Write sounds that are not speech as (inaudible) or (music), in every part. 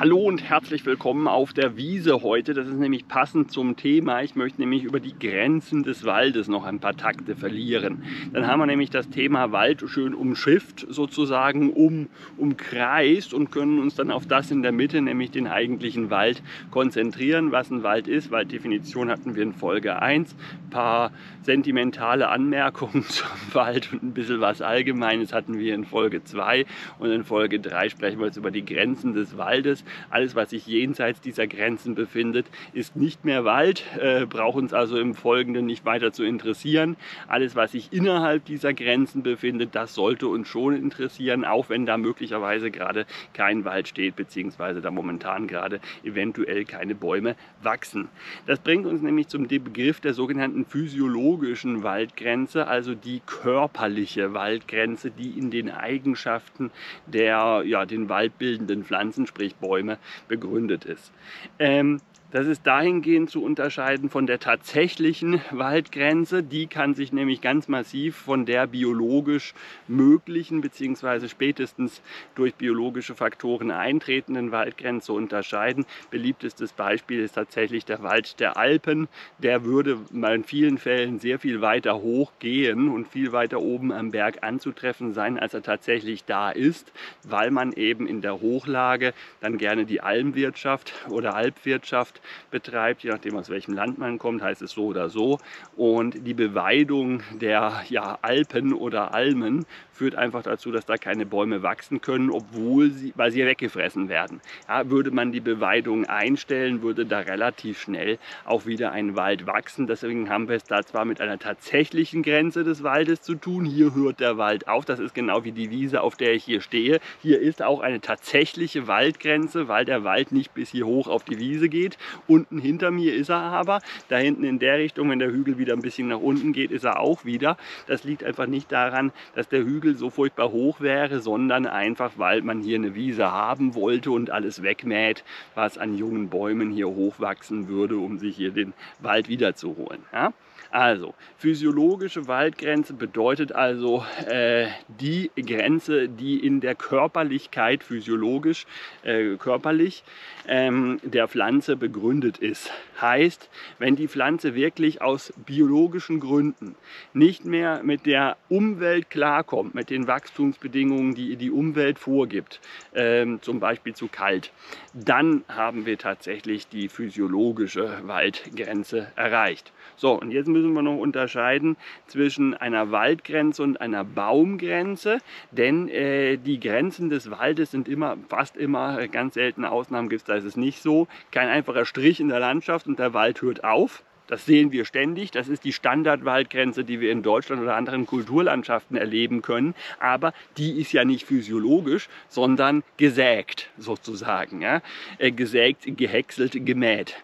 Hallo und herzlich willkommen auf der Wiese heute. Das ist nämlich passend zum Thema. Ich möchte nämlich über die Grenzen des Waldes noch ein paar Takte verlieren. Dann haben wir nämlich das Thema Wald schön umschifft, sozusagen um, umkreist und können uns dann auf das in der Mitte, nämlich den eigentlichen Wald, konzentrieren. Was ein Wald ist, Walddefinition hatten wir in Folge 1. Ein paar sentimentale Anmerkungen (laughs) zum Wald und ein bisschen was Allgemeines hatten wir in Folge 2. Und in Folge 3 sprechen wir jetzt über die Grenzen des Waldes. Alles, was sich jenseits dieser Grenzen befindet, ist nicht mehr Wald, äh, braucht uns also im Folgenden nicht weiter zu interessieren. Alles, was sich innerhalb dieser Grenzen befindet, das sollte uns schon interessieren, auch wenn da möglicherweise gerade kein Wald steht, beziehungsweise da momentan gerade eventuell keine Bäume wachsen. Das bringt uns nämlich zum Begriff der sogenannten physiologischen Waldgrenze, also die körperliche Waldgrenze, die in den Eigenschaften der ja, den waldbildenden Pflanzen, sprich Bäume, Bäume begründet ist. Ähm, das ist dahingehend zu unterscheiden von der tatsächlichen Waldgrenze. Die kann sich nämlich ganz massiv von der biologisch möglichen bzw. spätestens durch biologische Faktoren eintretenden Waldgrenze unterscheiden. Beliebtestes Beispiel ist tatsächlich der Wald der Alpen. Der würde in vielen Fällen sehr viel weiter hoch gehen und viel weiter oben am Berg anzutreffen sein, als er tatsächlich da ist, weil man eben in der Hochlage dann gerne die Almwirtschaft oder Alpwirtschaft betreibt, je nachdem aus welchem Land man kommt, heißt es so oder so. Und die Beweidung der ja, Alpen oder Almen führt einfach dazu, dass da keine Bäume wachsen können, obwohl sie, weil sie weggefressen werden. Ja, würde man die Beweidung einstellen, würde da relativ schnell auch wieder ein Wald wachsen. Deswegen haben wir es da zwar mit einer tatsächlichen Grenze des Waldes zu tun. Hier hört der Wald auf. Das ist genau wie die Wiese, auf der ich hier stehe. Hier ist auch eine tatsächliche Waldgrenze, weil der Wald nicht bis hier hoch auf die Wiese geht. Unten hinter mir ist er aber. Da hinten in der Richtung, wenn der Hügel wieder ein bisschen nach unten geht, ist er auch wieder. Das liegt einfach nicht daran, dass der Hügel so furchtbar hoch wäre, sondern einfach, weil man hier eine Wiese haben wollte und alles wegmäht, was an jungen Bäumen hier hochwachsen würde, um sich hier den Wald wiederzuholen. Ja? Also, physiologische Waldgrenze bedeutet also äh, die Grenze, die in der Körperlichkeit, physiologisch, äh, körperlich, ähm, der Pflanze begründet ist. Heißt, wenn die Pflanze wirklich aus biologischen Gründen nicht mehr mit der Umwelt klarkommt, mit den Wachstumsbedingungen, die die Umwelt vorgibt, ähm, zum Beispiel zu kalt, dann haben wir tatsächlich die physiologische Waldgrenze erreicht. So, und jetzt müssen wir noch unterscheiden zwischen einer Waldgrenze und einer Baumgrenze, denn äh, die Grenzen des Waldes sind immer, fast immer, ganz seltene Ausnahmen gibt es, da ist es nicht so, kein einfacher Strich in der Landschaft und der Wald hört auf, das sehen wir ständig. Das ist die Standardwaldgrenze, die wir in Deutschland oder anderen Kulturlandschaften erleben können. Aber die ist ja nicht physiologisch, sondern gesägt sozusagen. Ja? Äh, gesägt, gehäckselt, gemäht.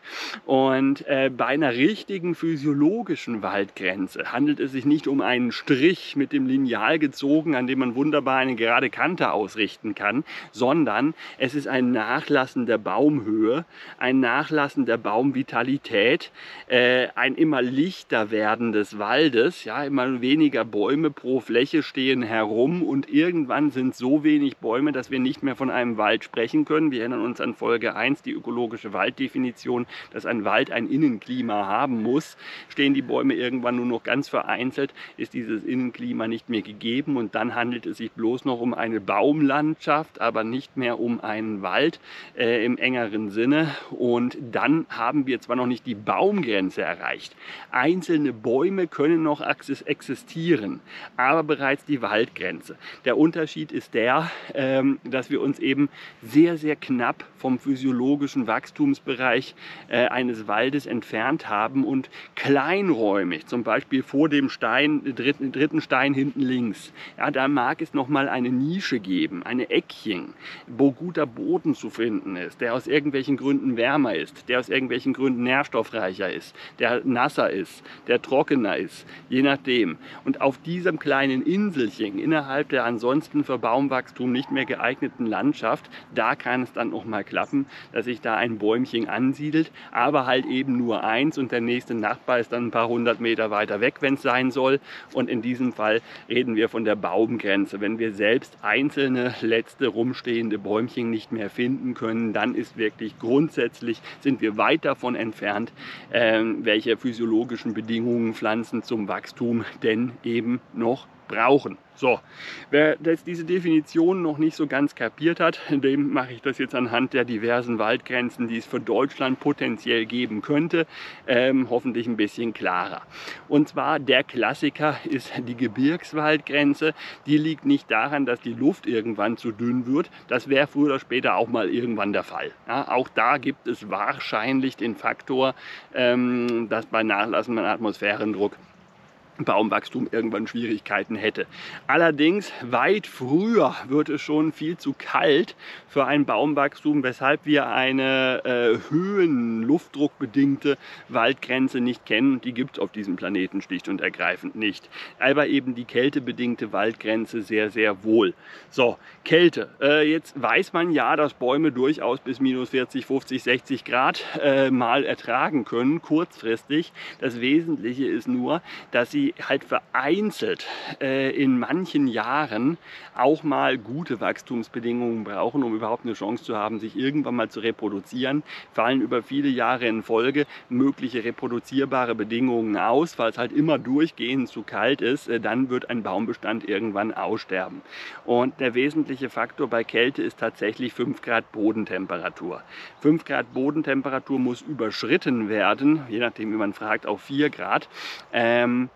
Und äh, bei einer richtigen physiologischen Waldgrenze handelt es sich nicht um einen Strich mit dem Lineal gezogen, an dem man wunderbar eine gerade Kante ausrichten kann, sondern es ist ein Nachlassen der Baumhöhe, ein Nachlassen der Baumvitalität. Äh, äh, ein immer lichter werden des Waldes. Ja, immer weniger Bäume pro Fläche stehen herum und irgendwann sind so wenig Bäume, dass wir nicht mehr von einem Wald sprechen können. Wir erinnern uns an Folge 1, die ökologische Walddefinition, dass ein Wald ein Innenklima haben muss. Stehen die Bäume irgendwann nur noch ganz vereinzelt, ist dieses Innenklima nicht mehr gegeben und dann handelt es sich bloß noch um eine Baumlandschaft, aber nicht mehr um einen Wald äh, im engeren Sinne. Und dann haben wir zwar noch nicht die Baumgrenze erreicht. Einzelne Bäume können noch existieren, aber bereits die Waldgrenze. Der Unterschied ist der, ähm, dass wir uns eben sehr, sehr knapp vom physiologischen Wachstumsbereich äh, eines Waldes entfernt haben und kleinräumig, zum Beispiel vor dem Stein, dritten, Stein hinten links, ja, da mag es noch mal eine Nische geben, eine Eckchen, wo guter Boden zu finden ist, der aus irgendwelchen Gründen wärmer ist, der aus irgendwelchen Gründen nährstoffreicher ist der nasser ist, der trockener ist, je nachdem. Und auf diesem kleinen Inselchen innerhalb der ansonsten für Baumwachstum nicht mehr geeigneten Landschaft, da kann es dann auch mal klappen, dass sich da ein Bäumchen ansiedelt, aber halt eben nur eins und der nächste Nachbar ist dann ein paar hundert Meter weiter weg, wenn es sein soll. Und in diesem Fall reden wir von der Baumgrenze. Wenn wir selbst einzelne letzte rumstehende Bäumchen nicht mehr finden können, dann ist wirklich grundsätzlich, sind wir weit davon entfernt, äh, welche physiologischen Bedingungen Pflanzen zum Wachstum denn eben noch brauchen. So, wer das, diese Definition noch nicht so ganz kapiert hat, (laughs) dem mache ich das jetzt anhand der diversen Waldgrenzen, die es für Deutschland potenziell geben könnte, ähm, hoffentlich ein bisschen klarer. Und zwar der Klassiker ist die Gebirgswaldgrenze. Die liegt nicht daran, dass die Luft irgendwann zu dünn wird. Das wäre früher oder später auch mal irgendwann der Fall. Ja, auch da gibt es wahrscheinlich den Faktor, ähm, dass bei nachlassendem Atmosphärendruck Baumwachstum irgendwann Schwierigkeiten hätte. Allerdings weit früher wird es schon viel zu kalt für ein Baumwachstum, weshalb wir eine äh, höhen-luftdruckbedingte Waldgrenze nicht kennen. Die gibt es auf diesem Planeten schlicht und ergreifend nicht. Aber eben die kältebedingte Waldgrenze sehr, sehr wohl. So, Kälte. Äh, jetzt weiß man ja, dass Bäume durchaus bis minus 40, 50, 60 Grad äh, mal ertragen können, kurzfristig. Das Wesentliche ist nur, dass sie die halt vereinzelt äh, in manchen Jahren auch mal gute Wachstumsbedingungen brauchen, um überhaupt eine Chance zu haben, sich irgendwann mal zu reproduzieren, fallen über viele Jahre in Folge mögliche reproduzierbare Bedingungen aus, weil es halt immer durchgehend zu kalt ist, äh, dann wird ein Baumbestand irgendwann aussterben. Und der wesentliche Faktor bei Kälte ist tatsächlich 5 Grad Bodentemperatur. 5 Grad Bodentemperatur muss überschritten werden, je nachdem wie man fragt, auf 4 Grad. Ähm,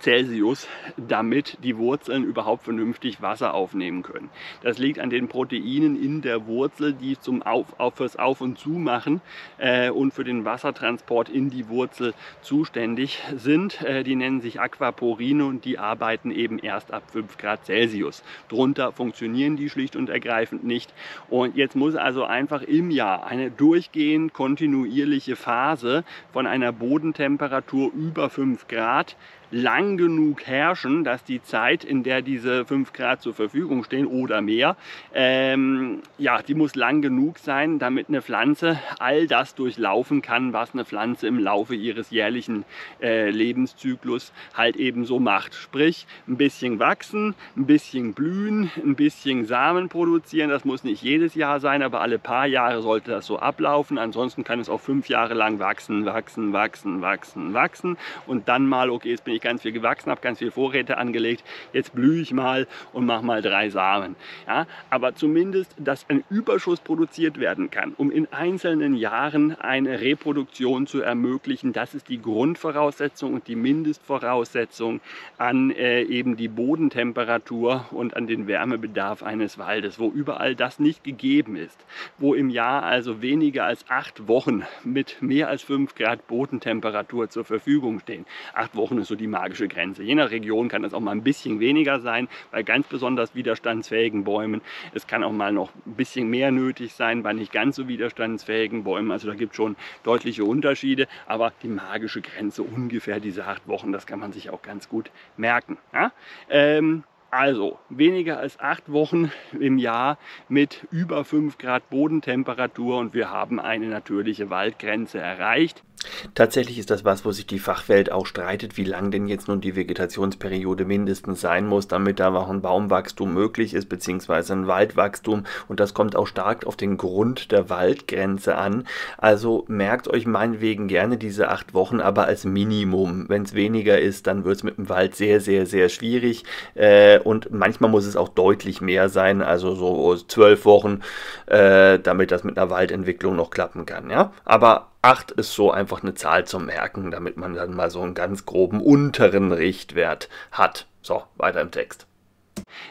Celsius, damit die Wurzeln überhaupt vernünftig Wasser aufnehmen können. Das liegt an den Proteinen in der Wurzel, die zum auf, auf, fürs Auf- und Zumachen äh, und für den Wassertransport in die Wurzel zuständig sind. Äh, die nennen sich Aquaporine und die arbeiten eben erst ab 5 Grad Celsius. Drunter funktionieren die schlicht und ergreifend nicht. Und jetzt muss also einfach im Jahr eine durchgehend kontinuierliche Phase von einer Bodentemperatur über 5 Grad lang genug herrschen, dass die Zeit, in der diese 5 Grad zur Verfügung stehen oder mehr, ähm, ja, die muss lang genug sein, damit eine Pflanze all das durchlaufen kann, was eine Pflanze im Laufe ihres jährlichen äh, Lebenszyklus halt eben so macht. Sprich, ein bisschen wachsen, ein bisschen blühen, ein bisschen Samen produzieren. Das muss nicht jedes Jahr sein, aber alle paar Jahre sollte das so ablaufen. Ansonsten kann es auch fünf Jahre lang wachsen, wachsen, wachsen, wachsen, wachsen und dann mal, okay, jetzt bin ich ich ganz viel gewachsen habe, ganz viel Vorräte angelegt, jetzt blühe ich mal und mache mal drei Samen. Ja, aber zumindest, dass ein Überschuss produziert werden kann, um in einzelnen Jahren eine Reproduktion zu ermöglichen, das ist die Grundvoraussetzung und die Mindestvoraussetzung an äh, eben die Bodentemperatur und an den Wärmebedarf eines Waldes, wo überall das nicht gegeben ist, wo im Jahr also weniger als acht Wochen mit mehr als fünf Grad Bodentemperatur zur Verfügung stehen. Acht Wochen ist so die magische Grenze. Je nach Region kann es auch mal ein bisschen weniger sein, bei ganz besonders widerstandsfähigen Bäumen. Es kann auch mal noch ein bisschen mehr nötig sein bei nicht ganz so widerstandsfähigen Bäumen. Also da gibt es schon deutliche Unterschiede, aber die magische Grenze ungefähr diese acht Wochen, das kann man sich auch ganz gut merken. Ja? Ähm, also weniger als acht Wochen im Jahr mit über 5 Grad Bodentemperatur und wir haben eine natürliche Waldgrenze erreicht. Tatsächlich ist das was, wo sich die Fachwelt auch streitet, wie lang denn jetzt nun die Vegetationsperiode mindestens sein muss, damit da auch ein Baumwachstum möglich ist, beziehungsweise ein Waldwachstum. Und das kommt auch stark auf den Grund der Waldgrenze an. Also merkt euch meinetwegen gerne diese acht Wochen, aber als Minimum. Wenn es weniger ist, dann wird es mit dem Wald sehr, sehr, sehr schwierig. Äh, und manchmal muss es auch deutlich mehr sein, also so zwölf Wochen, äh, damit das mit einer Waldentwicklung noch klappen kann. Ja? Aber 8 ist so einfach eine Zahl zum Merken, damit man dann mal so einen ganz groben unteren Richtwert hat. So, weiter im Text.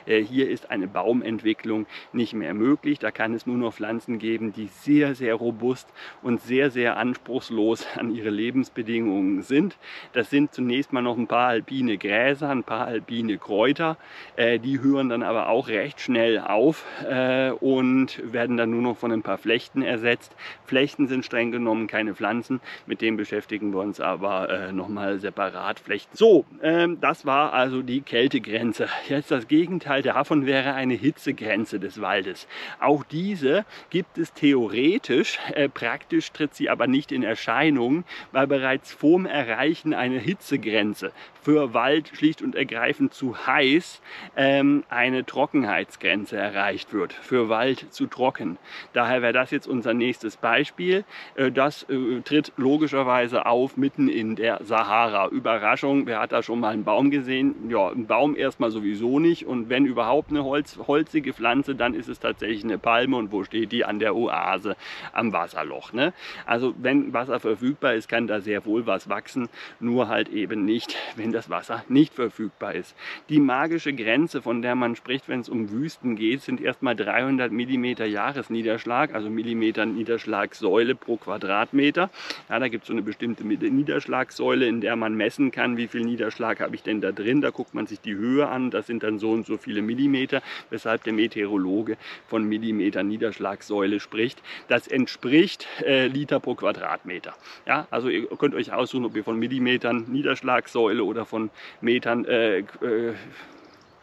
Äh, hier ist eine Baumentwicklung nicht mehr möglich. Da kann es nur noch Pflanzen geben, die sehr, sehr robust und sehr, sehr anspruchslos (laughs) an ihre Lebensbedingungen sind. Das sind zunächst mal noch ein paar alpine Gräser, ein paar alpine Kräuter. Äh, die hören dann aber auch recht schnell auf äh, und werden dann nur noch von ein paar Flechten ersetzt. Flechten sind streng genommen keine Pflanzen. Mit dem beschäftigen wir uns aber nochmal separat. Flechten. So, ähm, das war also die Kältegrenze. Jetzt das Gegenteil davon wäre eine Hitzegrenze des Waldes. Auch diese gibt es theoretisch, äh, praktisch tritt sie aber nicht in Erscheinung, weil bereits vorm Erreichen einer Hitzegrenze für Wald schlicht und ergreifend zu heiß ähm, eine Trockenheitsgrenze erreicht wird, für Wald zu trocken. Daher wäre das jetzt unser nächstes Beispiel. Äh, das äh, tritt logischerweise auf mitten in der Sahara. Überraschung, wer hat da schon mal einen Baum gesehen? Ja, ein Baum erstmal sowieso nicht und wenn überhaupt eine Holz, holzige Pflanze, dann ist es tatsächlich eine Palme und wo steht die? An der Oase am Wasserloch. Ne? Also wenn Wasser verfügbar ist, kann da sehr wohl was wachsen, nur halt eben nicht, wenn das Wasser nicht verfügbar ist. Die magische Grenze, von der man spricht, wenn es um Wüsten geht, sind erstmal 300 mm Jahresniederschlag, also Millimeter Niederschlagsäule pro Quadratmeter. Ja, da gibt es so eine bestimmte Niederschlagsäule, in der man messen kann, wie viel Niederschlag habe ich denn da drin. Da guckt man sich die Höhe an, das sind dann so und so viele Millimeter, weshalb der Meteorologe von Millimeter Niederschlagsäule spricht. Das entspricht äh, Liter pro Quadratmeter. Ja, also ihr könnt euch aussuchen, ob ihr von Millimetern Niederschlagsäule oder von Metern äh, äh,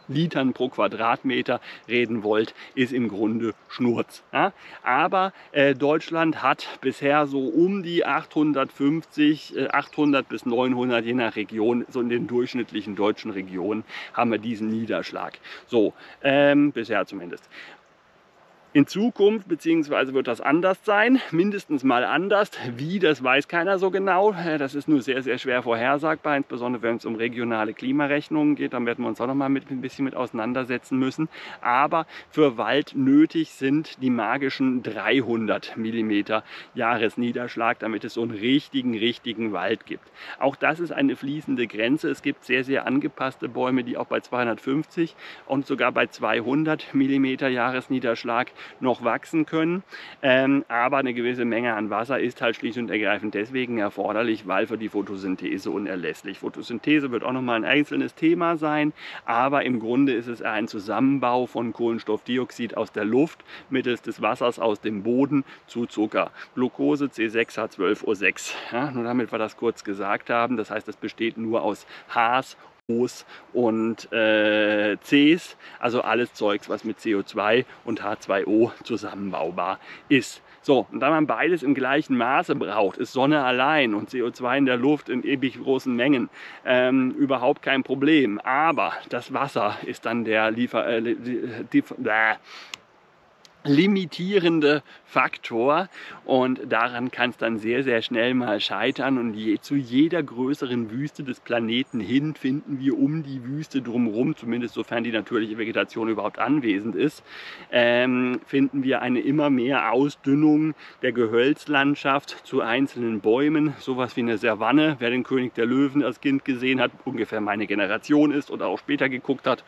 Litern pro Quadratmeter reden wollt, ist im Grunde Schnurz. Ja? Aber äh, Deutschland hat bisher so um die 850, äh, 800 bis 900, je nach Region, so in den durchschnittlichen deutschen Regionen haben wir diesen Niederschlag. So, ähm, bisher zumindest in Zukunft, beziehungsweise wird das anders sein, mindestens mal anders. Wie, das weiß keiner so genau. Das ist nur sehr, sehr schwer vorhersagbar, insbesondere wenn es um regionale Klimarechnungen geht. Dann werden wir uns auch noch mal mit, ein bisschen mit auseinandersetzen müssen. Aber für Wald nötig sind die magischen 300 mm Jahresniederschlag, damit es so einen richtigen, richtigen Wald gibt. Auch das ist eine fließende Grenze. Es gibt sehr, sehr angepasste Bäume, die auch bei 250 und sogar bei 200 mm Jahresniederschlag noch wachsen können. Ähm, aber eine gewisse Menge an Wasser ist halt schlicht und ergreifend deswegen erforderlich, weil für die Photosynthese unerlässlich. Photosynthese wird auch nochmal ein einzelnes Thema sein, aber im Grunde ist es ein Zusammenbau von Kohlenstoffdioxid aus der Luft mittels des Wassers aus dem Boden zu Zucker. Glucose C6H12O6. Ja, nur damit wir das kurz gesagt haben. Das heißt, es besteht nur aus Hs O's und äh, C's, also alles Zeugs, was mit CO2 und H2O zusammenbaubar ist. So, und da man beides im gleichen Maße braucht, ist Sonne allein und CO2 in der Luft in ewig großen Mengen ähm, überhaupt kein Problem. Aber das Wasser ist dann der Liefer, äh, die, die, limitierende Faktor. Und daran kann es dann sehr, sehr schnell mal scheitern. Und je, zu jeder größeren Wüste des Planeten hin finden wir um die Wüste drumherum, zumindest sofern die natürliche Vegetation überhaupt anwesend ist, ähm, finden wir eine immer mehr Ausdünnung der Gehölzlandschaft zu einzelnen Bäumen, sowas wie eine Savanne. Wer den König der Löwen als Kind gesehen hat, ungefähr meine Generation ist oder auch später geguckt hat,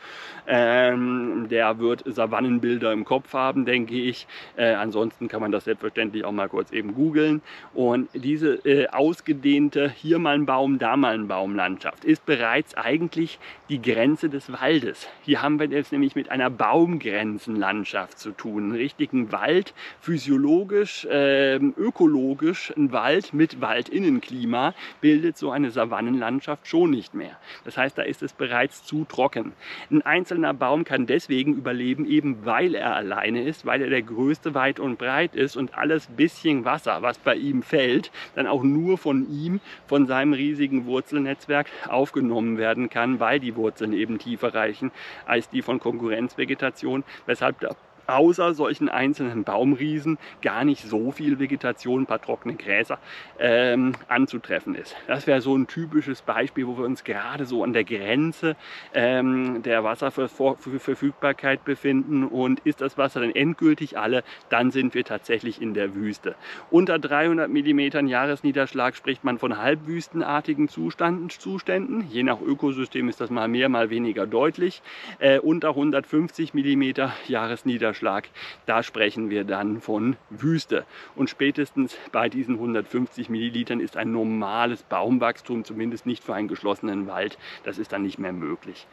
ähm, der wird Savannenbilder im Kopf haben, denke ich. Äh, ansonsten kann man das selbstverständlich auch mal kurz eben googeln. Und diese äh, ausgedehnte, hier mal ein Baum, da mal ein Baumlandschaft ist bereits eigentlich die Grenze des Waldes. Hier haben wir jetzt nämlich mit einer Baumgrenzenlandschaft zu tun. Einen richtigen Wald, physiologisch, äh, ökologisch, ein Wald mit Waldinnenklima bildet so eine Savannenlandschaft schon nicht mehr. Das heißt, da ist es bereits zu trocken. Ein einzelner Baum kann deswegen überleben, eben weil er alleine ist, weil er der größte weit und breit breit ist und alles bisschen Wasser, was bei ihm fällt, dann auch nur von ihm, von seinem riesigen Wurzelnetzwerk aufgenommen werden kann, weil die Wurzeln eben tiefer reichen als die von Konkurrenzvegetation, weshalb außer solchen einzelnen Baumriesen gar nicht so viel Vegetation, ein paar trockene Gräser ähm, anzutreffen ist. Das wäre so ein typisches Beispiel, wo wir uns gerade so an der Grenze ähm, der Wasserverfügbarkeit befinden. Und ist das Wasser dann endgültig alle, dann sind wir tatsächlich in der Wüste. Unter 300 mm Jahresniederschlag spricht man von halbwüstenartigen Zuständen. Je nach Ökosystem ist das mal mehr, mal weniger deutlich. Äh, unter 150 mm Jahresniederschlag Niederschlag, da sprechen wir dann von Wüste. Und spätestens bei diesen 150 Millilitern ist ein normales Baumwachstum, zumindest nicht für einen geschlossenen Wald, das ist dann nicht mehr möglich.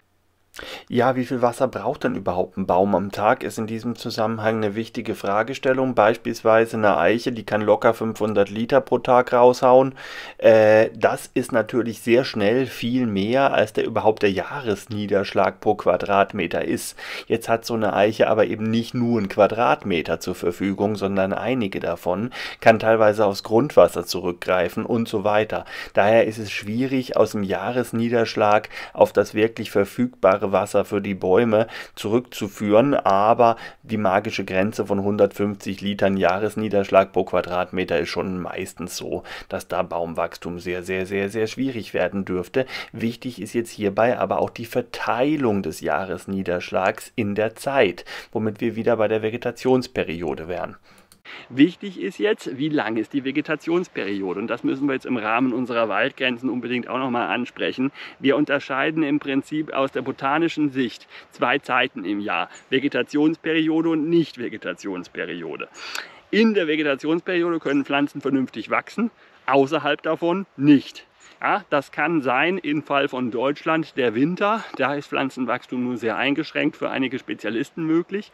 Ja, wie viel Wasser braucht denn überhaupt ein Baum am Tag, ist in diesem Zusammenhang eine wichtige Fragestellung. Beispielsweise eine Eiche, die kann locker 500 Liter pro Tag raushauen. Äh, das ist natürlich sehr schnell viel mehr, als der überhaupt der Jahresniederschlag pro Quadratmeter ist. Jetzt hat so eine Eiche aber eben nicht nur einen Quadratmeter zur Verfügung, sondern einige davon, kann teilweise aufs Grundwasser zurückgreifen und so weiter. Daher ist es schwierig, aus dem Jahresniederschlag auf das wirklich verfügbare flüssigere Wasser für die Bäume zurückzuführen, aber die magische Grenze von 150 Litern Jahresniederschlag pro Quadratmeter ist schon meistens so, dass da Baumwachstum sehr, sehr, sehr, sehr schwierig werden dürfte. Wichtig ist jetzt hierbei aber auch die Verteilung des Jahresniederschlags in der Zeit, womit wir wieder bei der Vegetationsperiode wären. Wichtig ist jetzt, wie lang ist die Vegetationsperiode? Und das müssen wir jetzt im Rahmen unserer Waldgrenzen unbedingt auch nochmal ansprechen. Wir unterscheiden im Prinzip aus der botanischen Sicht zwei Zeiten im Jahr. Vegetationsperiode und Nicht-Vegetationsperiode. In der Vegetationsperiode können Pflanzen vernünftig wachsen, außerhalb davon nicht. Ja, das kann sein im Fall von Deutschland der Winter. Da ist Pflanzenwachstum nur sehr eingeschränkt für einige Spezialisten möglich.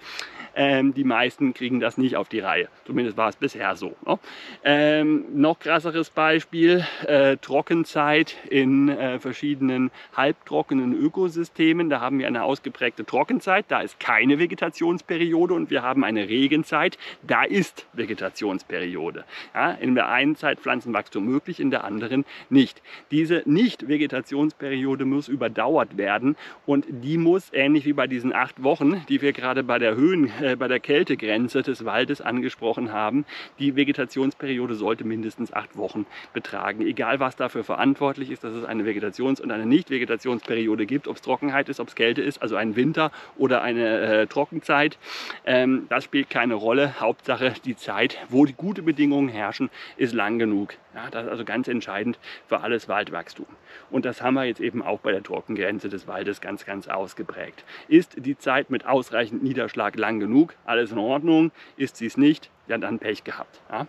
Ähm, die meisten kriegen das nicht auf die Reihe. Zumindest war es bisher so. Ne? Ähm, noch krasseres Beispiel, äh, Trockenzeit in äh, verschiedenen halbtrockenen Ökosystemen. Da haben wir eine ausgeprägte Trockenzeit. Da ist keine Vegetationsperiode und wir haben eine Regenzeit. Da ist Vegetationsperiode. Ja, in der einen Zeit Pflanzenwachstum möglich, in der anderen nicht. Diese Nicht-Vegetationsperiode muss überdauert werden und die muss, ähnlich wie bei diesen acht Wochen, die wir gerade bei der Höhen, äh, bei der Kältegrenze des Waldes angesprochen haben, die Vegetationsperiode sollte mindestens acht Wochen betragen. Egal was dafür verantwortlich ist, dass es eine Vegetations- und eine Nicht-Vegetationsperiode gibt, ob es Trockenheit ist, ob es Kälte ist, also ein Winter oder eine äh, Trockenzeit, ähm, das spielt keine Rolle. Hauptsache die Zeit, wo die gute Bedingungen herrschen, ist lang genug. Ja, das ist also ganz entscheidend für alles Waldwachstum. Und das haben wir jetzt eben auch bei der Trockengrenze des Waldes ganz, ganz ausgeprägt. Ist die Zeit mit ausreichend Niederschlag lang genug? Alles in Ordnung. Ist sie es nicht? Ja, dann Pech gehabt. Ja?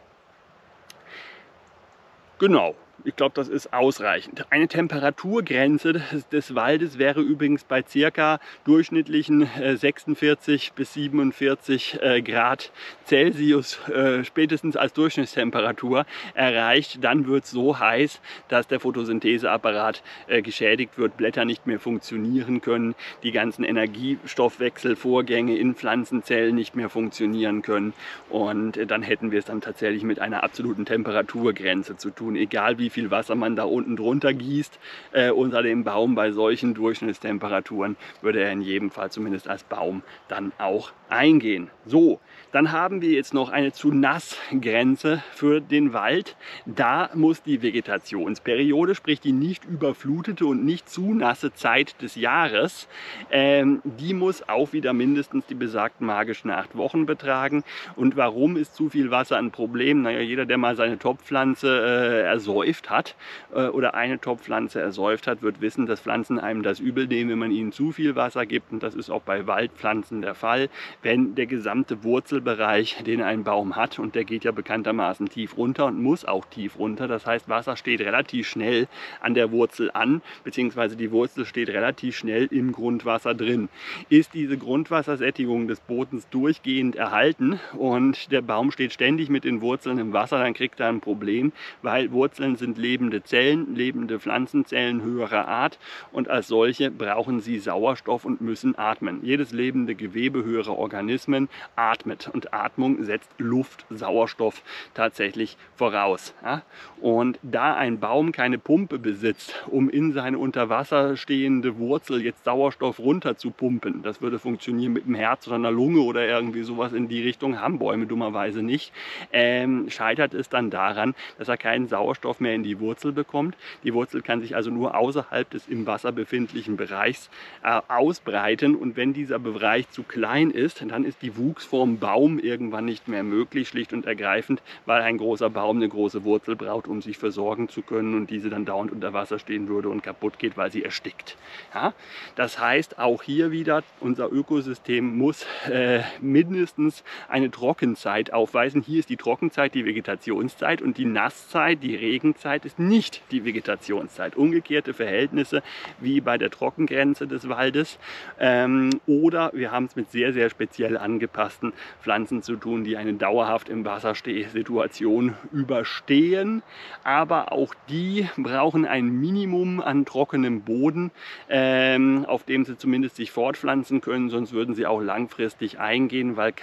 Genau. Ich glaube, das ist ausreichend. Eine Temperaturgrenze des, des, Waldes wäre übrigens bei circa durchschnittlichen äh, 46 bis 47 äh, Grad Celsius äh, spätestens als Durchschnittstemperatur erreicht. Dann wird es so heiß, dass der Photosyntheseapparat äh, geschädigt wird, Blätter nicht mehr funktionieren können, die ganzen Energiestoffwechselvorgänge in Pflanzenzellen nicht mehr funktionieren können. Und äh, dann hätten wir es dann tatsächlich mit einer absoluten Temperaturgrenze zu tun, egal wie viel Wasser man da unten drunter gießt äh, unter dem Baum bei solchen Durchschnittstemperaturen, würde er in jedem Fall zumindest als Baum dann auch eingehen. So, dann haben wir jetzt noch eine zu nass Grenze für den Wald. Da muss die Vegetationsperiode, sprich die nicht überflutete und nicht zu nasse Zeit des Jahres, ähm, die muss auch wieder mindestens die besagten magischen acht Wochen betragen. Und warum ist zu viel Wasser ein Problem? Naja, jeder, der mal seine Topfpflanze äh, ersäuft hat äh, oder eine Topfpflanze ersäuft hat, wird wissen, dass Pflanzen einem das übel nehmen, wenn man ihnen zu viel Wasser gibt. Und das ist auch bei Waldpflanzen der Fall. Wenn der gesamte Wurzel Wurzelbereich, den ein Baum hat und der geht ja bekanntermaßen tief runter und muss auch tief runter. Das heißt, Wasser steht relativ schnell an der Wurzel an, beziehungsweise die Wurzel steht relativ schnell im Grundwasser drin. Ist diese Grundwassersättigung des Bodens durchgehend erhalten und der Baum steht ständig mit den Wurzeln im Wasser, dann kriegt er ein Problem, weil Wurzeln sind lebende Zellen, lebende Pflanzenzellen höherer Art und als solche brauchen sie Sauerstoff und müssen atmen. Jedes lebende Gewebe, höhere Organismus Organismen atmet. Und Atmung setzt Luft, Sauerstoff tatsächlich voraus. Ja? Und da ein Baum keine Pumpe besitzt, um in seine unter Wasser stehende Wurzel jetzt Sauerstoff runter zu pumpen, das würde funktionieren mit dem Herz oder einer Lunge oder irgendwie sowas in die Richtung, haben Bäume dummerweise nicht, ähm, scheitert es dann daran, dass er keinen Sauerstoff mehr in die Wurzel bekommt. Die Wurzel kann sich also nur außerhalb des im Wasser befindlichen Bereichs äh, ausbreiten und wenn dieser Bereich zu klein ist, dann ist die Wuchsform Baum irgendwann nicht mehr möglich, schlicht und ergreifend, weil ein großer Baum eine große Wurzel braucht, um sich versorgen zu können und diese dann dauernd unter Wasser stehen würde und kaputt geht, weil sie erstickt. Ja? Das heißt, auch hier wieder, unser Ökosystem muss äh, mindestens eine Trockenzeit aufweisen. Hier ist die Trockenzeit die Vegetationszeit und die Nasszeit, die Regenzeit ist nicht die Vegetationszeit. Umgekehrte Verhältnisse wie bei der Trockengrenze des Waldes. Ähm, oder wir haben es mit sehr, sehr speziell angepassten Pflanzen zu tun, die eine dauerhaft im Wasser Situation überstehen. Aber auch die brauchen ein Minimum an trockenem Boden, ähm, auf dem sie zumindest sich fortpflanzen können. Sonst würden sie auch langfristig eingehen, weil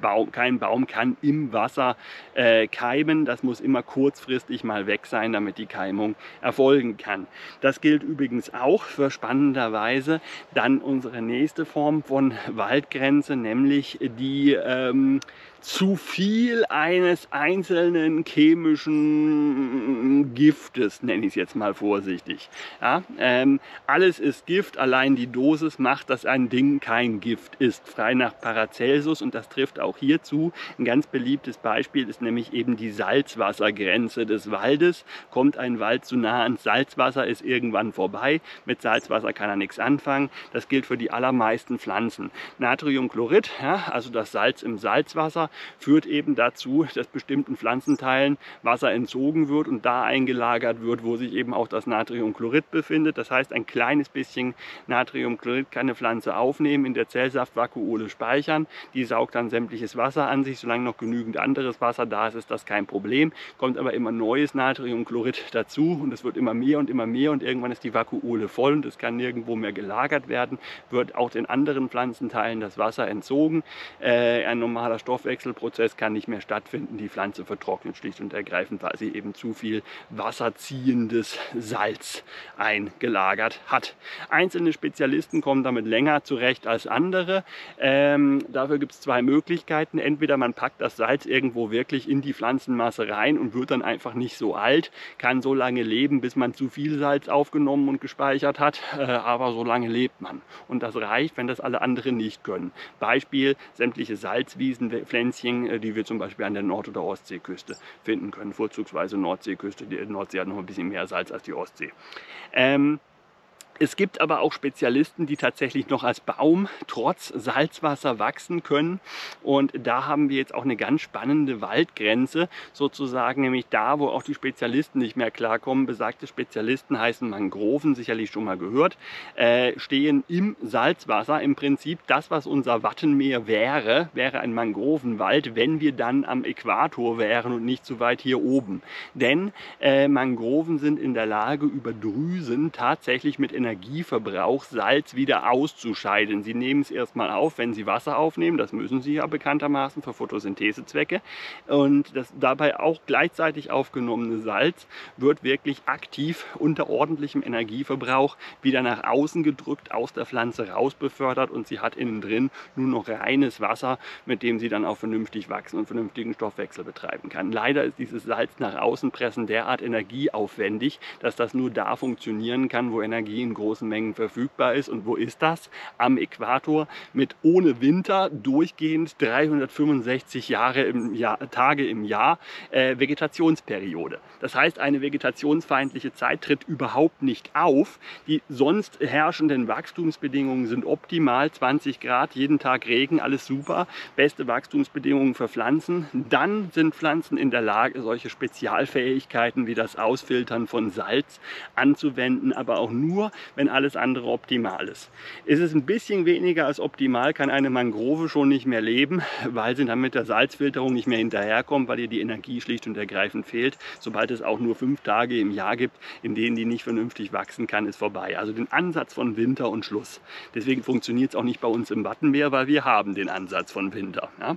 Baum, kein Baum kann im Wasser äh, keimen. Das muss immer kurzfristig mal weg sein, damit die Keimung erfolgen kann. Das gilt übrigens auch für spannenderweise dann unsere nächste Form von Waldgrenze, nämlich die ähm, zu viel eines einzelnen chemischen Giftes, nenne ich es jetzt mal vorsichtig. Ja, ähm, alles ist Gift, allein die Dosis macht, dass ein Ding kein Gift ist, frei nach Paracelsus und das trifft auch hierzu. Ein ganz beliebtes Beispiel ist nämlich eben die Salzwassergrenze des Waldes. Kommt ein Wald zu nah ans Salzwasser, ist irgendwann vorbei. Mit Salzwasser kann er nichts anfangen. Das gilt für die allermeisten Pflanzen. Natriumchlorid, ja, also das Salz im Salzwasser, führt eben dazu, dass bestimmten Pflanzenteilen Wasser entzogen wird und da eingelagert wird, wo sich eben auch das Natriumchlorid befindet. Das heißt, ein kleines bisschen Natriumchlorid kann eine Pflanze aufnehmen, in der Zellsaftvakuole speichern. Die saugt dann sämtliches Wasser an sich. Solange noch genügend anderes Wasser da ist, ist das kein Problem. Kommt aber immer neues Natriumchlorid dazu und es wird immer mehr und immer mehr und irgendwann ist die Vakuole voll und es kann nirgendwo mehr gelagert werden. Wird auch den anderen Pflanzenteilen das Wasser entzogen. Äh, ein normaler Stoffwechsel Stoffwechselprozess kann nicht mehr stattfinden. Die Pflanze vertrocknet schlicht und ergreifend, weil sie eben zu viel wasserziehendes Salz eingelagert hat. Einzelne Spezialisten kommen damit länger zurecht als andere. Ähm, dafür gibt es zwei Möglichkeiten. Entweder man packt das Salz irgendwo wirklich in die Pflanzenmasse rein und wird dann einfach nicht so alt, kann so lange leben, bis man zu viel Salz aufgenommen und gespeichert hat, äh, aber so lange lebt man. Und das reicht, wenn das alle anderen nicht können. Beispiel, sämtliche Salzwiesen, Pflänzchen, äh, die wir zum Beispiel an der Nord- oder Ostseeküste finden können. Vorzugsweise Nordseeküste. Die Nordsee hat noch ein bisschen mehr Salz als die Ostsee. Ähm, es gibt aber auch Spezialisten, die tatsächlich noch als Baum trotz Salzwasser wachsen können. Und da haben wir jetzt auch eine ganz spannende Waldgrenze, sozusagen, nämlich da, wo auch die Spezialisten nicht mehr klarkommen. Besagte Spezialisten heißen Mangroven, sicherlich schon mal gehört, äh, stehen im Salzwasser. Im Prinzip das, was unser Wattenmeer wäre, wäre ein Mangrovenwald, wenn wir dann am Äquator wären und nicht zu weit hier oben. Denn äh, Mangroven sind in der Lage, über Drüsen tatsächlich mit Energie Energieverbrauch Salz wieder auszuscheiden. Sie nehmen es erstmal auf, wenn Sie Wasser aufnehmen, das müssen Sie ja bekanntermaßen für Photosynthesezwecke. Und das dabei auch gleichzeitig aufgenommene Salz wird wirklich aktiv unter ordentlichem Energieverbrauch wieder nach außen gedrückt, aus der Pflanze raus befördert und sie hat innen drin nur noch reines Wasser, mit dem sie dann auch vernünftig wachsen und vernünftigen Stoffwechsel betreiben kann. Leider ist dieses Salz nach außen pressen derart energieaufwendig, dass das nur da funktionieren kann, wo Energie in großen Mengen verfügbar ist. Und wo ist das? Am Äquator mit ohne Winter durchgehend 365 Jahre im Jahr, Tage im Jahr äh, Vegetationsperiode. Das heißt, eine vegetationsfeindliche Zeit tritt überhaupt nicht auf. Die sonst herrschenden Wachstumsbedingungen sind optimal, 20 Grad, jeden Tag Regen, alles super, beste Wachstumsbedingungen für Pflanzen. Dann sind Pflanzen in der Lage, solche Spezialfähigkeiten wie das Ausfiltern von Salz anzuwenden, aber auch nur, wenn alles andere optimal ist. Ist es ein bisschen weniger als optimal, kann eine Mangrove schon nicht mehr leben, weil sie dann mit der Salzfilterung nicht mehr hinterherkommt, weil ihr die Energie schlicht und ergreifend fehlt. Sobald es auch nur fünf Tage im Jahr gibt, in denen die nicht vernünftig wachsen kann, ist vorbei. Also den Ansatz von Winter und Schluss. Deswegen funktioniert es auch nicht bei uns im Wattenmeer, weil wir haben den Ansatz von Winter. Ja?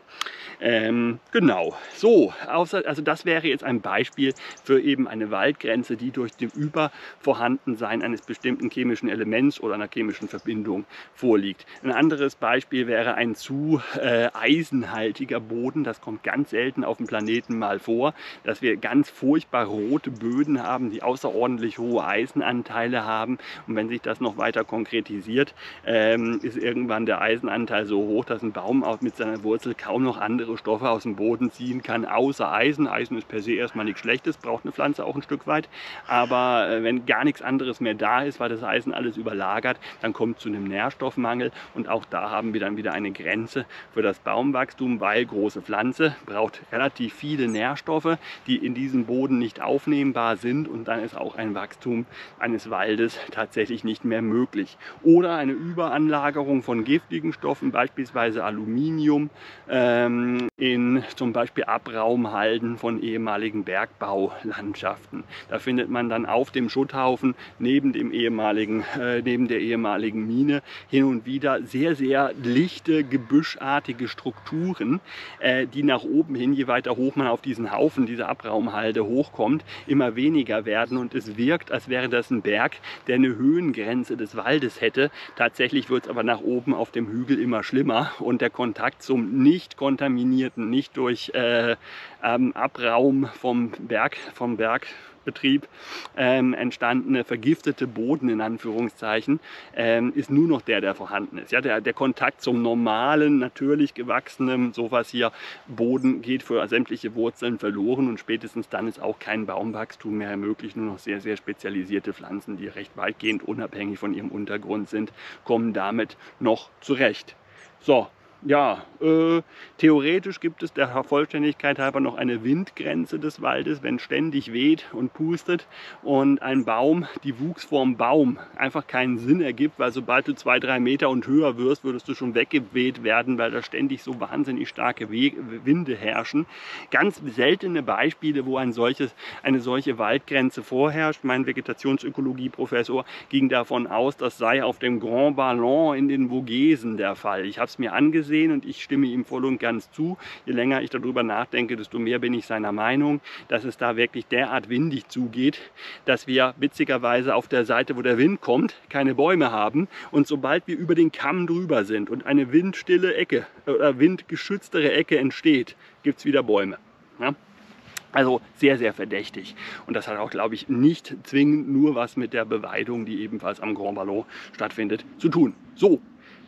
Ähm, genau. So, also das wäre jetzt ein Beispiel für eben eine Waldgrenze, die durch dem Übervorhandensein eines bestimmten chemischen Elements oder einer chemischen Verbindung vorliegt. Ein anderes Beispiel wäre ein zu äh, eisenhaltiger Boden. Das kommt ganz selten auf dem Planeten mal vor, dass wir ganz furchtbar rote Böden haben, die außerordentlich hohe Eisenanteile haben. Und wenn sich das noch weiter konkretisiert, ähm, ist irgendwann der Eisenanteil so hoch, dass ein Baum mit seiner Wurzel kaum noch andere Stoffe aus dem Boden ziehen kann, außer Eisen. Eisen ist per se erstmal nichts Schlechtes, braucht eine Pflanze auch ein Stück weit. Aber äh, wenn gar nichts anderes mehr da ist, weil das Eisen alles überlagert, dann kommt zu einem Nährstoffmangel. Und auch da haben wir dann wieder eine Grenze für das Baumwachstum, weil große Pflanze braucht relativ viele Nährstoffe, die in diesem Boden nicht aufnehmbar sind. Und dann ist auch ein Wachstum eines Waldes tatsächlich nicht mehr möglich. Oder eine Überanlagerung von giftigen Stoffen, beispielsweise Aluminium, ähm, in zum Beispiel Abraumhalden von ehemaligen Bergbaulandschaften. Da findet man dann auf dem Schutthaufen neben, dem ehemaligen, äh, neben der ehemaligen Mine hin und wieder sehr, sehr lichte, gebüschartige Strukturen, äh, die nach oben hin, je weiter hoch man auf diesen Haufen, diese Abraumhalde hochkommt, immer weniger werden und es wirkt, als wäre das ein Berg, der eine Höhengrenze des Waldes hätte. Tatsächlich wird es aber nach oben auf dem Hügel immer schlimmer und der Kontakt zum nicht kontaminierten, nicht durch äh, ähm, Abraum vom Berg, vom Berg Betrieb ähm, entstandene vergiftete Boden in Anführungszeichen ähm, ist nur noch der, der vorhanden ist. Ja, der, der Kontakt zum normalen, natürlich gewachsenen, sowas hier, Boden geht für sämtliche Wurzeln verloren und spätestens dann ist auch kein Baumwachstum mehr möglich. Nur noch sehr, sehr spezialisierte Pflanzen, die recht weitgehend unabhängig von ihrem Untergrund sind, kommen damit noch zurecht. So, ja, äh, theoretisch gibt es der Vollständigkeit halber noch eine Windgrenze des Waldes, wenn ständig weht und pustet und ein Baum, die Wuchsform Baum, einfach keinen Sinn ergibt, weil sobald du zwei, drei Meter und höher wirst, würdest du schon weggeweht werden, weil da ständig so wahnsinnig starke Winde herrschen. Ganz seltene Beispiele, wo ein solches, eine solche Waldgrenze vorherrscht. Mein Vegetationsökologie-Professor ging davon aus, das sei auf dem Grand Ballon in den Vogesen der Fall. Ich habe es mir angesehen gesehen und ich stimme ihm voll und ganz zu. Je länger ich darüber nachdenke, desto mehr bin ich seiner Meinung, dass es da wirklich derart windig zugeht, dass wir witzigerweise auf der Seite, wo der Wind kommt, keine Bäume haben und sobald wir über den Kamm drüber sind und eine windstille Ecke oder windgeschütztere Ecke entsteht, gibt es wieder Bäume. Ja? Also sehr, sehr verdächtig. Und das hat auch, glaube ich, nicht zwingend nur was mit der Beweidung, die ebenfalls am Grand Ballon stattfindet, zu tun. So,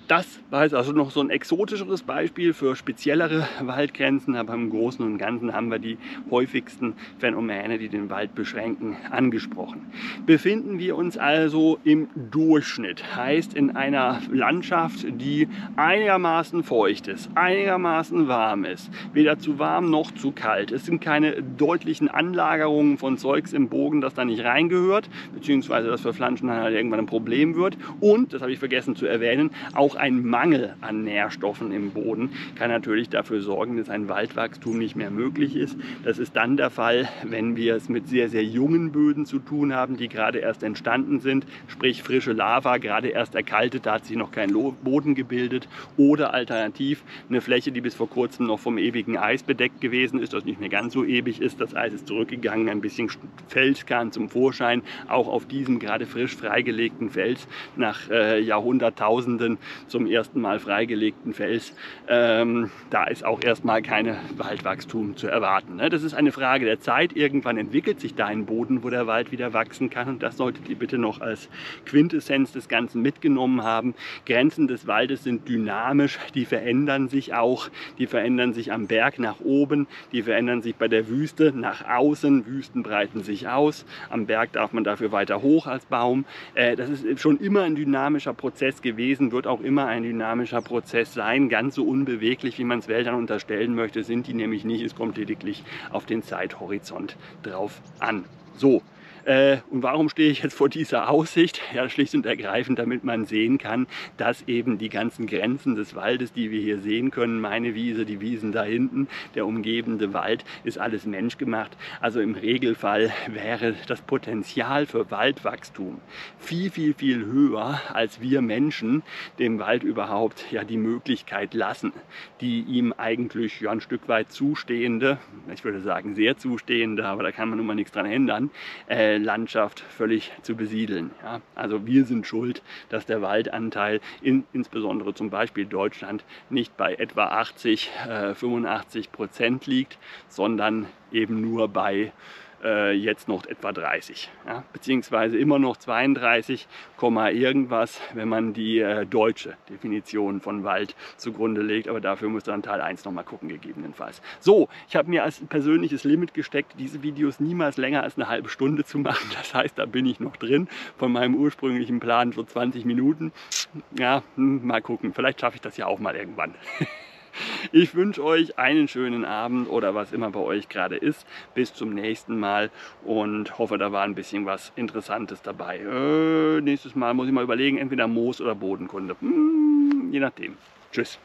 das war jetzt also noch so ein exotischeres Beispiel für speziellere Waldgrenzen, aber im Großen und Ganzen haben wir die häufigsten Phänomene, die den Wald beschränken, angesprochen. Befinden wir uns also im Durchschnitt, heißt in einer Landschaft, die einigermaßen feucht ist, einigermaßen warm ist, weder zu warm noch zu kalt. Es sind keine deutlichen Anlagerungen von Zeugs im Bogen, das da nicht reingehört, beziehungsweise das für Pflanzen halt irgendwann ein Problem wird. Und, das habe ich vergessen zu erwähnen, auch auch ein Mangel an Nährstoffen im Boden kann natürlich dafür sorgen, dass ein Waldwachstum nicht mehr möglich ist. Das ist dann der Fall, wenn wir es mit sehr, sehr jungen Böden zu tun haben, die gerade erst entstanden sind, sprich frische Lava, gerade erst erkaltet, da hat sich noch kein Boden gebildet oder alternativ eine Fläche, die bis vor kurzem noch vom ewigen Eis bedeckt gewesen ist, das nicht mehr ganz so ewig ist, das Eis ist zurückgegangen, ein bisschen Fels kam zum Vorschein, auch auf diesem gerade frisch freigelegten Fels nach äh, Jahrhunderttausenden zum ersten Mal freigelegten Fels, ähm, da ist auch erstmal keine Waldwachstum zu erwarten. Ne? Das ist eine Frage der Zeit. Irgendwann entwickelt sich da ein Boden, wo der Wald wieder wachsen kann. Und das solltet ihr bitte noch als Quintessenz des Ganzen mitgenommen haben. Grenzen des Waldes sind dynamisch, die verändern sich auch. Die verändern sich am Berg nach oben, die verändern sich bei der Wüste nach außen. Wüsten breiten sich aus. Am Berg darf man dafür weiter hoch als Baum. Äh, das ist schon immer ein dynamischer Prozess gewesen, wird auch immer ein dynamischer Prozess sein. Ganz so unbeweglich, wie man es Wäldern unterstellen möchte, sind die nämlich nicht. Es kommt lediglich auf den Zeithorizont drauf an. So, Äh, und warum stehe ich jetzt vor dieser Aussicht? Ja, schlicht und ergreifend, damit man sehen kann, dass eben die ganzen Grenzen des Waldes, die wir hier sehen können, meine Wiese, die Wiesen da hinten, der umgebende Wald, ist alles menschgemacht. Also im Regelfall wäre das Potenzial für Waldwachstum viel, viel, viel höher, als wir Menschen dem Wald überhaupt ja die Möglichkeit lassen, die ihm eigentlich ja ein Stück weit zustehende, ich würde sagen sehr zustehende, aber da kann man nun mal nichts dran ändern, äh, Landschaft völlig zu besiedeln. Ja? Also wir sind schuld, dass der Waldanteil in, insbesondere zum Beispiel Deutschland nicht bei etwa 80, äh, 85 Prozent liegt, sondern eben nur bei äh, jetzt noch etwa 30, ja, beziehungsweise immer noch 32, irgendwas, wenn man die äh, deutsche Definition von Wald zugrunde legt, aber dafür muss dann Teil 1 nochmal gucken gegebenenfalls. So, ich habe mir als persönliches Limit gesteckt, diese Videos niemals länger als eine halbe Stunde zu machen, das heißt, da bin ich noch drin von meinem ursprünglichen Plan für 20 Minuten. Ja, hm, mal gucken, vielleicht schaffe ich das ja auch mal irgendwann. (laughs) Ich wünsche euch einen schönen Abend oder was immer bei euch gerade ist. Bis zum nächsten Mal und hoffe, da war ein bisschen was Interessantes dabei. Äh, nächstes Mal muss ich mal überlegen, entweder Moos oder Bodenkunde. Hm, je nachdem. Tschüss.